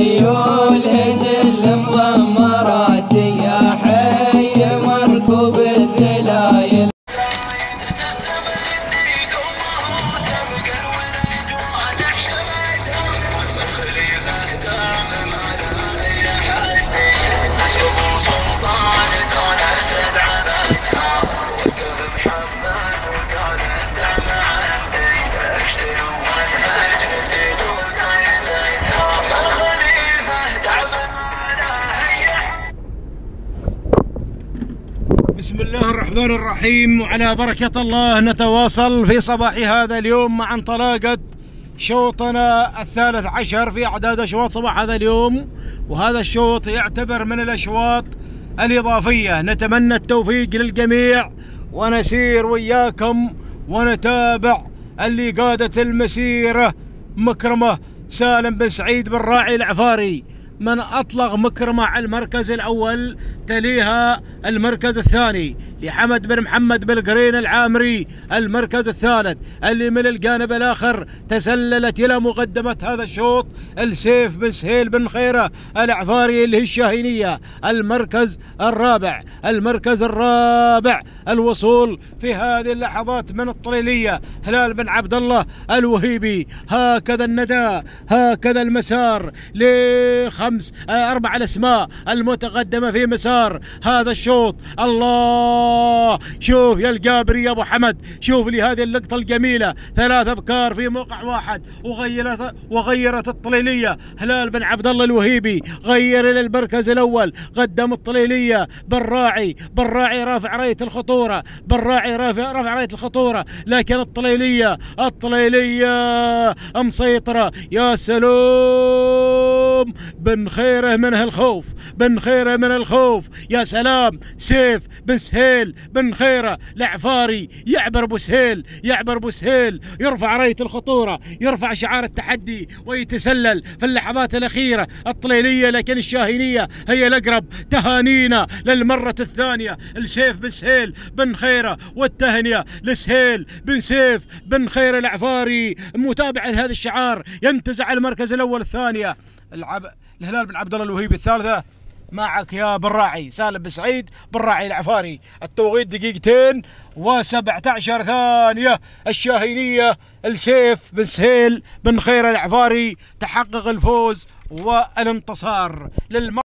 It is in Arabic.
خيول هجل مضمرات يا حي مركوب الذلايل سلطان دولة دعمتها بسم الله الرحمن الرحيم. وعلى بركة الله نتواصل في صباح هذا اليوم مع انطلاقة شوطنا الثالث عشر في أعداد أشواط صباح هذا اليوم. وهذا الشوط يعتبر من الأشواط الإضافية. نتمنى التوفيق للجميع ونسير وياكم ونتابع اللي قادت المسيرة مكرمة سالم بن سعيد بن راعي العفاري. من أطلق مكرمة على المركز الأول تليها المركز الثاني لحمد بن محمد بن قرين العامري المركز الثالث. اللي من الجانب الآخر تسللت إلى مقدمة هذا الشوط السيف بن سهيل بن خيرة العفاري اللي هي الشاهينية. المركز الرابع المركز الرابع الوصول في هذه اللحظات من الطليلية. هلال بن عبد الله الوهيبي هكذا الندى هكذا المسار لخمس آه، أربع الأسماء المتقدمة في مسار هذا الشوط. الله! شوف يا الجابري يا أبو حمد شوف لي هذه اللقطة الجميلة. ثلاث أبكار في موقع واحد. وغيرت وغيرت الطليلية. هلال بن عبد الله الوهيبي غير إلى المركز الأول. قدم الطليلية. بالراعي بالراعي رافع رأية الخطورة. بالراعي رافع رافع رأية الخطورة. لكن الطليلية الطليلية مسيطرة. يا سلام! بن خيره منها الخوف بن خيره من الخوف. يا سلام سيف بن سهيل بن خيره العفاري يعبر أبو سهيل يعبر أبو سهيل. يرفع رأية الخطورة يرفع شعار التحدي ويتسلل. في اللحظات الأخيرة الطليلية لكن الشاهينية هي الأقرب تهانينا للمرة الثانية. السيف بن سهيل بن خيره والتهنئه لسهيل بن سيف بن خيره العفاري. متابعا لهذا الشعار ينتزع المركز الأول الثانية. العب الهلال بن عبد الله الوهيبي الثالثة. معك يا براعي سالم بن سعيد براعي العفاري. التوقيت دقيقتين و17 ثانية. الشاهينية السيف بن سهيل بن خير العفاري. تحقق الفوز والانتصار للم